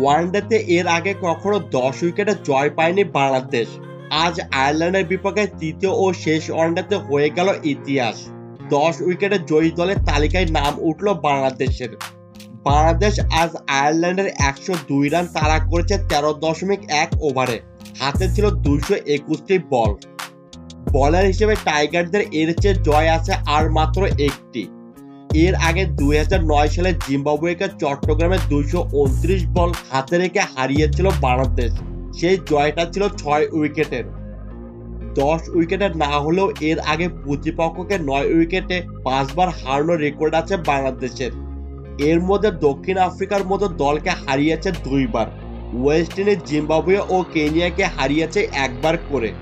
ওয়ানডেতে এর আগে কখনো দশ উইকেটে জয় পায়নি বাংলাদেশ। আজ আয়ারল্যান্ডের বিপক্ষে তৃতীয় ও শেষ ওয়ানডেতে হয়ে গেল ইতিহাস। দশ উইকেটে জয়ী দলের তালিকায় নাম উঠল বাংলাদেশের। বাংলাদেশ আজ আয়ারল্যান্ডের একশো দুই রান তাড়া করেছে তেরো দশমিক এক ওভারে। হাতে ছিল দুইশো একুশটি বল। বলার হিসেবে টাইগারদের এর চেয়ে জয় আছে আর মাত্র একটি। এর আগে দুই সালে জিম্বাবুয়েকে চট্টগ্রামে দুইশো উনত্রিশ বল হাতে রেখে হারিয়েছিল বাংলাদেশ। সেই জয়টা ছিল ছয় উইকেটের। দশ উইকেটে না হলেও এর আগে প্রতিপক্ষকে নয় উইকেটে পাঁচবার হারানোর রেকর্ড আছে বাংলাদেশের। এর মধ্যে দক্ষিণ আফ্রিকার মতো দলকে হারিয়েছে দুইবার। ওয়েস্ট ইন্ডিজ, জিম্বাবুয়ে ও কেনিয়াকে হারিয়েছে একবার করে।